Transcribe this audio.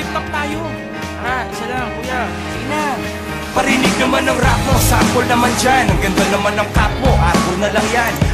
TikTok tayo. Tara, isa lang, kuya. Sige na. Parinig naman ng rap mo, sample naman dyan Ang ganda naman ng cap mo, arbo na lang yan